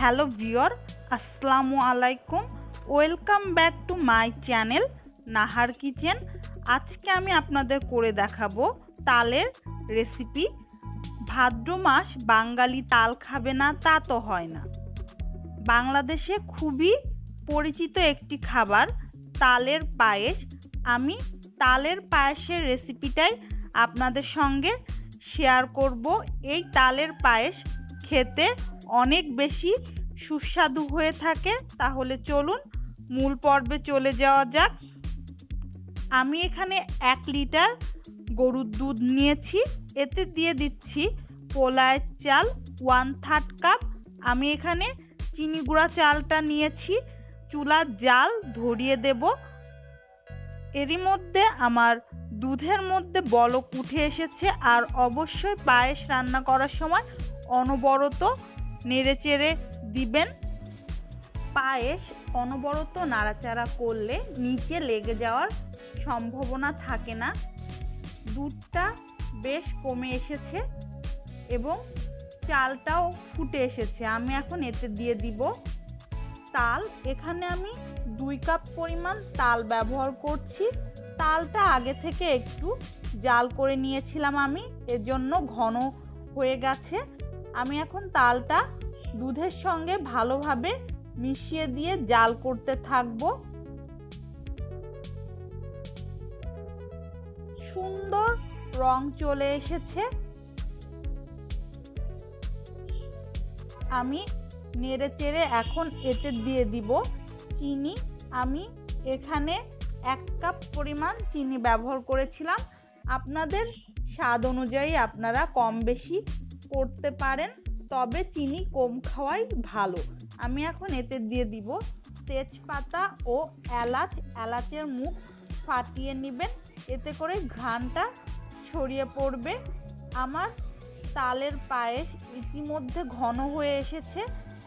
Hello viewer আসসালামু আলাইকুম। Welcome back to my channel Nahar kitchen. আজকে আমি আপনাদের করে দেখাবো তালের রেসিপি। ভাদ্র মাস বাঙালি তাল খাবে না, তা তো হয় না। বাংলাদেশে খুবই পরিচিত একটি খাবার, তালের পায়েস। আমি তালের পায়েসের রেসিপিটাই আপনাদের সঙ্গে শেয়ার করব। এই তালের পায়েস খেতে অনেক বেশি সুস্বাদু হয়ে থাকে, তাহলে চলুন মূল পর্বে চলে যাওয়া যাক। আমি এখানে এক লিটার গরুর দুধ নিয়েছি, এতে দিয়ে দিচ্ছি পোলায়ের চাল ওয়ান থার্ড কাপ আমি এখানে চিনি গুঁড়া চালটা নিয়েছি, চুলার জাল ধরিয়ে দেব। এরই মধ্যে আমার দুধের মধ্যে বলক উঠে এসেছে, আর অবশ্যই পায়েস রান্না করার সময় অনবরত নেড়েচেড়ে দিবেন। পায়েস অনবরত নাড়াচাড়া করলে নিচে লেগে যাওয়ার সম্ভাবনা থাকে না। দুধটা বেশ কমে এসেছে এবং চালটাও ফুটে এসেছে। আমি এখন এতে দিয়ে দিব তাল। এখানে আমি দুই কাপ পরিমাণ তাল ব্যবহার করছি। তালটা আগে থেকে একটু জাল করে নিয়েছিলাম আমি। এর জন্য ঘন হয়ে গেছে। আমি এখন তালটা দুধের সঙ্গে ভালোভাবে মিশিয়ে দিয়ে জাল করতে থাকব। সুন্দর রং চলে এসেছে। আমি নেড়ে চেড়ে এখন এতে দিয়ে দিব চিনি। আমি এখানে এক কাপ পরিমাণ চিনি ব্যবহার করেছিলাম। আপনাদের স্বাদ অনুযায়ী আপনারা কম বেশি করতে পারেন, তবে চিনি কম খাওয়াই ভালো। আমি এখন এতে দিয়ে দিব তেজপাতা ও এলাচ। এলাচের মুখ ফাটিয়ে নেবেন, এতে করে ঘ্রাণটা ছড়িয়ে পড়বে। আমার তালের পায়েস ইতিমধ্যে ঘন হয়ে এসেছে।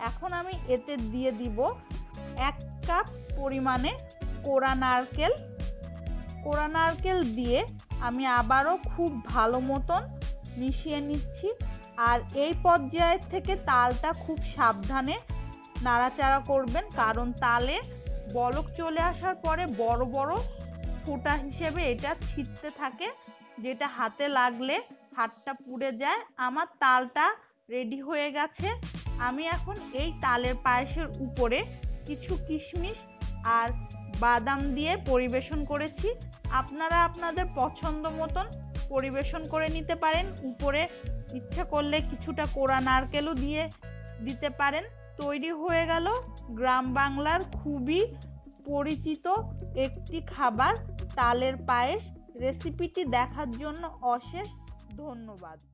এখন আমি এতে দিয়ে দিব এক কাপ পরিমাণে কোড়া নারকেল। কোড়া নারকেল দিয়ে আমি আবারও খুব ভালো মতন মিশিয়ে নিচ্ছি। আর এই পর্যায়ের থেকে তালটা খুব সাবধানে নাড়াচাড়া করবেন, কারণ তালে বলক চলে আসার পরে বড় বড় ফোঁটা হিসেবে এটা ছিটতে থাকে, যেটা হাতে লাগলে হাতটা পুড়ে যায়। আমার তালটা রেডি হয়ে গেছে। আমি এখন এই তালের পায়েসের উপরে কিছু কিশমিশ আর বাদাম দিয়ে পরিবেশন করেছি। আপনারা আপনাদের পছন্দ মতন পরিবেশন করে নিতে পারেন। উপরে ইচ্ছা করলে কিছুটা কোড়া নারকেলও দিয়ে দিতে পারেন। তৈরি হয়ে গেল গ্রাম বাংলার খুবই পরিচিত একটি খাবার। তালের পায়েস। রেসিপিটি দেখার জন্য অশেষ ধন্যবাদ।